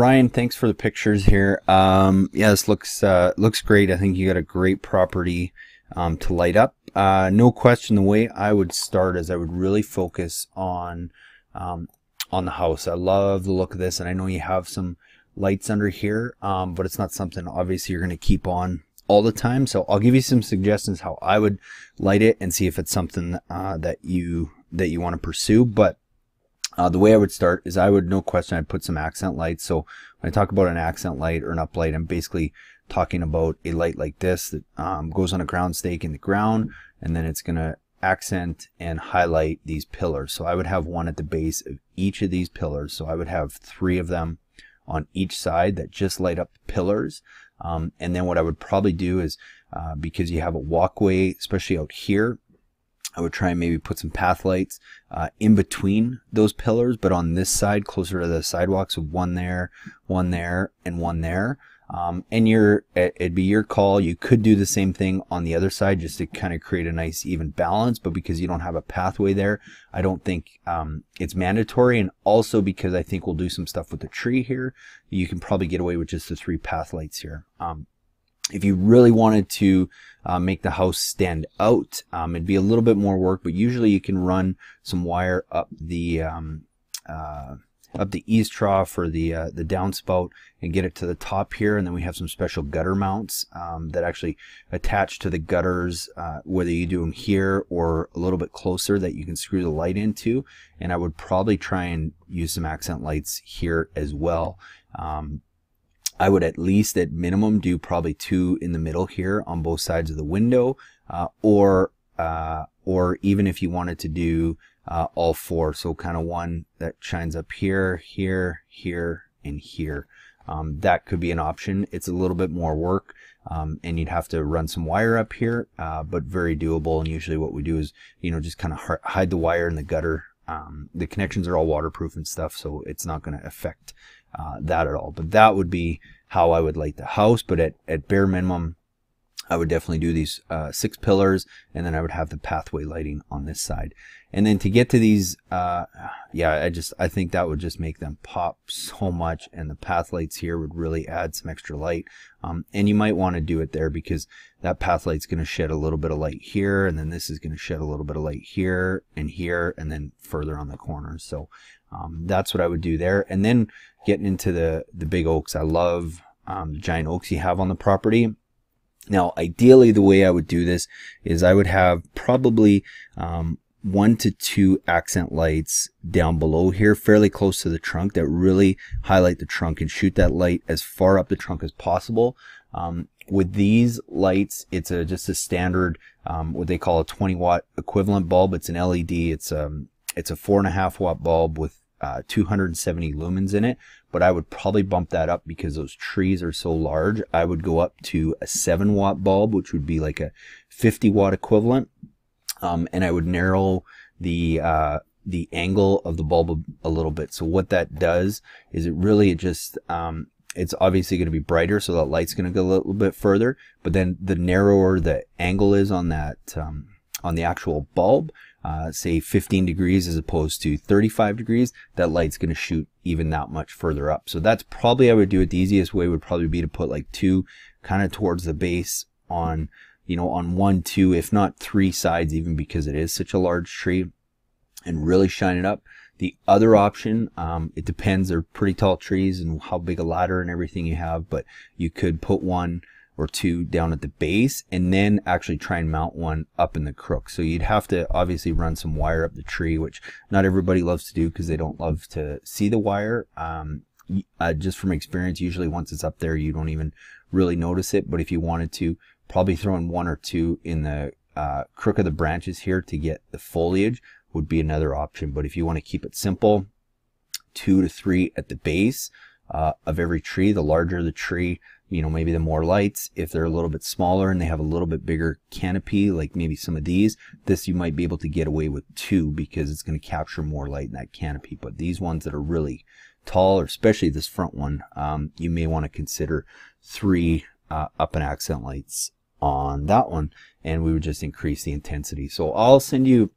Ryan, thanks for the pictures here. Um, yeah, this looks uh, looks great. I think you got a great property um, to light up. Uh, no question. The way I would start is I would really focus on um, on the house. I love the look of this, and I know you have some lights under here, um, but it's not something obviously you're going to keep on all the time. So I'll give you some suggestions how I would light it and see if it's something uh, that you that you want to pursue. But uh, the way I would start is I would, no question, I'd put some accent lights. So when I talk about an accent light or an uplight, I'm basically talking about a light like this that um, goes on a ground stake in the ground, and then it's going to accent and highlight these pillars. So I would have one at the base of each of these pillars. So I would have three of them on each side that just light up the pillars. Um, and then what I would probably do is, uh, because you have a walkway, especially out here, I would try and maybe put some path lights uh, in between those pillars, but on this side, closer to the sidewalk. So one there, one there, and one there. Um, and your it'd be your call. You could do the same thing on the other side just to kind of create a nice even balance. But because you don't have a pathway there, I don't think um, it's mandatory. And also because I think we'll do some stuff with the tree here, you can probably get away with just the three path lights here. Um, if you really wanted to uh, make the house stand out, um, it'd be a little bit more work, but usually you can run some wire up the um, uh, up the eaves trough or the uh, the downspout and get it to the top here, and then we have some special gutter mounts um, that actually attach to the gutters, uh, whether you do them here or a little bit closer that you can screw the light into. And I would probably try and use some accent lights here as well. Um, I would at least at minimum do probably two in the middle here on both sides of the window uh, or uh, or even if you wanted to do uh, all four. So kind of one that shines up here here here and here. Um, that could be an option. It's a little bit more work um, and you'd have to run some wire up here uh, but very doable. And usually what we do is you know just kind of hide the wire in the gutter. Um, the connections are all waterproof and stuff so it's not going to affect uh, that at all. But that would be how I would light the house. But at, at bare minimum, I would definitely do these uh, six pillars and then I would have the pathway lighting on this side. And then to get to these, uh, yeah, I just, I think that would just make them pop so much and the path lights here would really add some extra light. Um, and you might want to do it there because that path light's going to shed a little bit of light here and then this is going to shed a little bit of light here and here and then further on the corners. So um, that's what I would do there. And then getting into the, the big oaks, I love um, the giant oaks you have on the property. Now, ideally, the way I would do this is I would have probably um, one to two accent lights down below here, fairly close to the trunk that really highlight the trunk and shoot that light as far up the trunk as possible. Um, with these lights, it's a, just a standard, um, what they call a 20 watt equivalent bulb. It's an LED. It's, um, it's a four and a half watt bulb with uh, 270 lumens in it, but I would probably bump that up because those trees are so large. I would go up to a 7 watt bulb, which would be like a 50 watt equivalent, um, and I would narrow the uh, the angle of the bulb a, little bit. So what that does is it really just um, it's obviously going to be brighter, so that light's going to go a little bit further. But then the narrower the angle is on that um, on the actual bulb, uh, say 15 degrees as opposed to 35 degrees, that light's going to shoot even that much further up. So that's probably I would do it. The easiest way would probably be to put like two kind of towards the base on, you know, on one, two, if not three sides, even because it is such a large tree and really shine it up. The other option, um, it depends. They're pretty tall trees and how big a ladder and everything you have, but you could put one or two down at the base and then actually try and mount one up in the crook. So you'd have to obviously run some wire up the tree, which not everybody loves to do because they don't love to see the wire. Um, uh, just from experience, usually once it's up there, you don't even really notice it. But if you wanted to, probably throwing one or two in the uh, crook of the branches here to get the foliage would be another option. But if you want to keep it simple, two to three at the base uh, of every tree. The larger the tree, you know, maybe the more lights. If they're a little bit smaller and they have a little bit bigger canopy, like maybe some of these, this you might be able to get away with two because it's going to capture more light in that canopy. But these ones that are really tall, or especially this front one, um, you may want to consider three uh, up and accent lights on that one and we would just increase the intensity. So I'll send you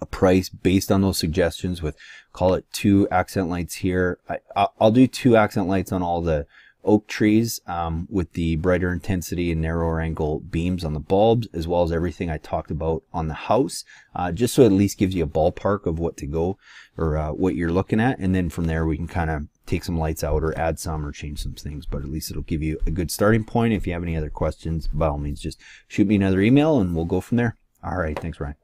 a price based on those suggestions with call it two accent lights here. I, will do two accent lights on all the oak trees um, with the brighter intensity and narrower angle beams on the bulbs as well as everything I talked about on the house uh, just so at least gives you a ballpark of what to go or uh, what you're looking at. And then from there we can kind of take some lights out or add some or change some things but at least it'll give you a good starting point. If you have any other questions by all means just shoot me another email and we'll go from there. All right. Thanks Ryan.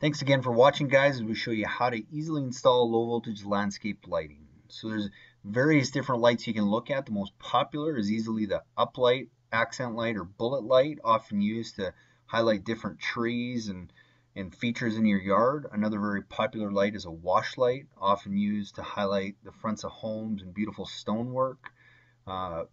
Thanks again for watching guys as we show you how to easily install low voltage landscape lighting. So there's various different lights you can look at. The most popular is easily the uplight, accent light, or bullet light, often used to highlight different trees and, and features in your yard. Another very popular light is a wash light, often used to highlight the fronts of homes and beautiful stonework. Uh,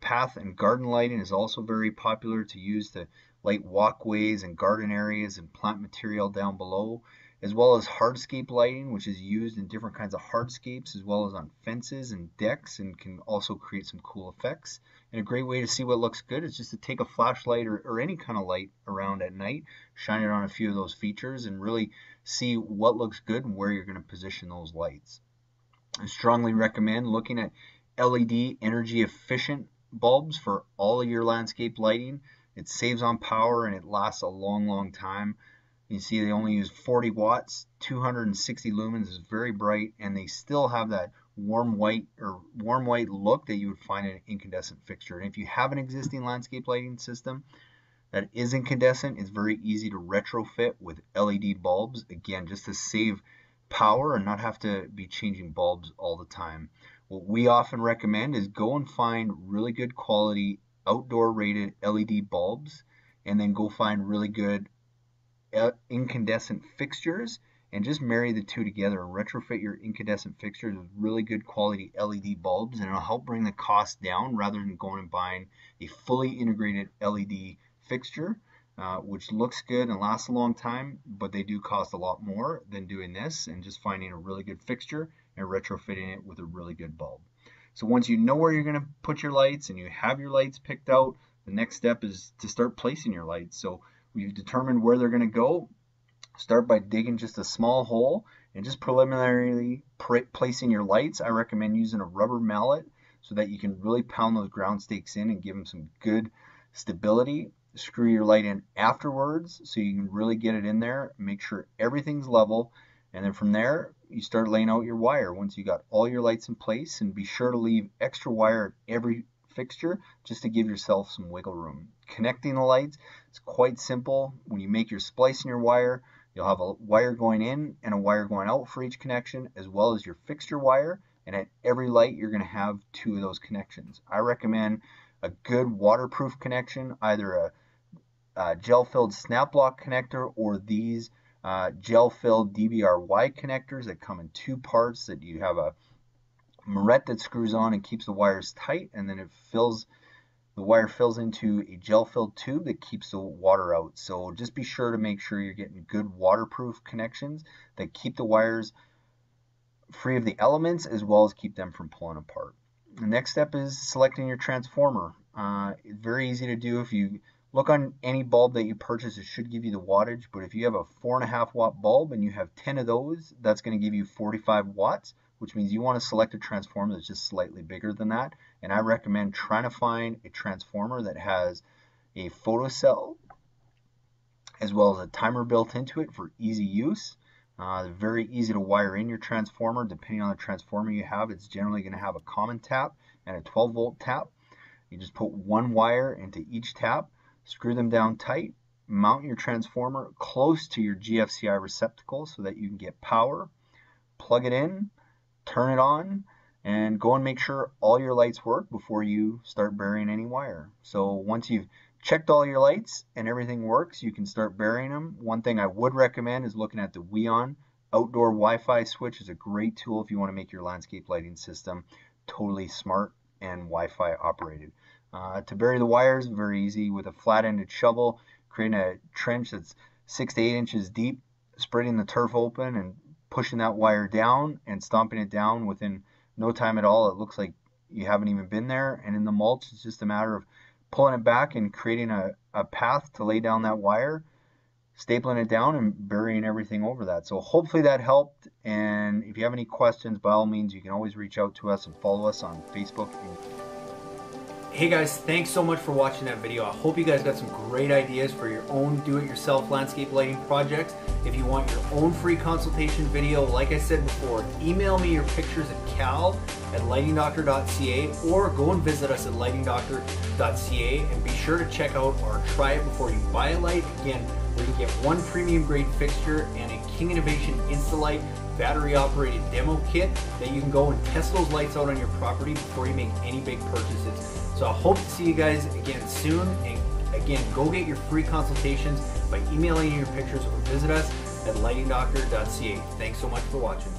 path and garden lighting is also very popular to use to light walkways and garden areas and plant material down below, as well as hardscape lighting, which is used in different kinds of hardscapes, as well as on fences and decks, and can also create some cool effects. And a great way to see what looks good is just to take a flashlight or, or any kind of light around at night, shine it on a few of those features, and really see what looks good and where you're going to position those lights. I strongly recommend looking at LED energy efficient bulbs for all of your landscape lighting. It saves on power and it lasts a long, long time. You see they only use 40 watts, 260 lumens is very bright, and they still have that warm white or warm white look that you would find in an incandescent fixture. And if you have an existing landscape lighting system that is incandescent, it's very easy to retrofit with LED bulbs. Again, just to save power and not have to be changing bulbs all the time. What we often recommend is go and find really good quality outdoor rated LED bulbs and then go find really good incandescent fixtures and just marry the two together retrofit your incandescent fixtures with really good quality LED bulbs and it'll help bring the cost down rather than going and buying a fully integrated LED fixture uh, which looks good and lasts a long time but they do cost a lot more than doing this and just finding a really good fixture and retrofitting it with a really good bulb. So once you know where you're going to put your lights and you have your lights picked out, the next step is to start placing your lights. So we've determined where they're going to go. Start by digging just a small hole and just preliminarily placing your lights. I recommend using a rubber mallet so that you can really pound those ground stakes in and give them some good stability. Screw your light in afterwards so you can really get it in there. Make sure everything's level. And then from there, you start laying out your wire once you got all your lights in place and be sure to leave extra wire at every fixture just to give yourself some wiggle room. Connecting the lights is quite simple. When you make your splice in your wire, you'll have a wire going in and a wire going out for each connection as well as your fixture wire and at every light you're going to have two of those connections. I recommend a good waterproof connection, either a, a gel-filled snap lock connector or these uh, gel-filled DBRY connectors that come in two parts that you have a moret that screws on and keeps the wires tight and then it fills the wire fills into a gel-filled tube that keeps the water out. So just be sure to make sure you're getting good waterproof connections that keep the wires free of the elements as well as keep them from pulling apart. The next step is selecting your transformer. Uh, very easy to do if you Look on any bulb that you purchase, it should give you the wattage, but if you have a four and a half watt bulb and you have 10 of those, that's going to give you 45 watts, which means you want to select a transformer that's just slightly bigger than that. And I recommend trying to find a transformer that has a photocell as well as a timer built into it for easy use. Uh, very easy to wire in your transformer. Depending on the transformer you have, it's generally going to have a common tap and a 12 volt tap. You just put one wire into each tap Screw them down tight. Mount your transformer close to your GFCI receptacle so that you can get power. Plug it in, turn it on, and go and make sure all your lights work before you start burying any wire. So once you've checked all your lights and everything works, you can start burying them. One thing I would recommend is looking at the Weon outdoor Wi-Fi switch is a great tool if you want to make your landscape lighting system totally smart and Wi-Fi operated. Uh, to bury the wires, very easy with a flat-ended shovel, creating a trench that's six to eight inches deep, spreading the turf open and pushing that wire down and stomping it down within no time at all. It looks like you haven't even been there. And in the mulch, it's just a matter of pulling it back and creating a, a path to lay down that wire, stapling it down and burying everything over that. So hopefully that helped. And if you have any questions, by all means, you can always reach out to us and follow us on Facebook. Hey guys, thanks so much for watching that video. I hope you guys got some great ideas for your own do-it-yourself landscape lighting projects. If you want your own free consultation video, like I said before, email me your pictures at cal at lightingdoctor.ca or go and visit us at lightingdoctor.ca and be sure to check out our try it before you buy a light. Again, where you get one premium grade fixture and a King Innovation Instalight battery operated demo kit that you can go and test those lights out on your property before you make any big purchases. So I hope to see you guys again soon. And again, go get your free consultations by emailing your pictures or visit us at lightingdoctor.ca. Thanks so much for watching.